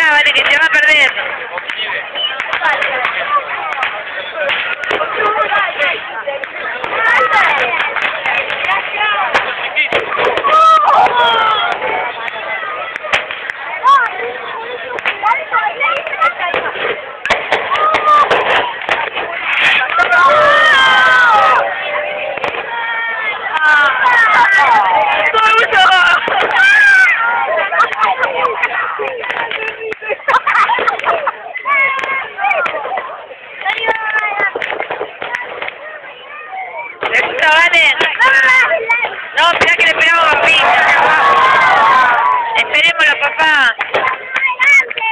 acá, vale, que se va a perder. ¡Listo!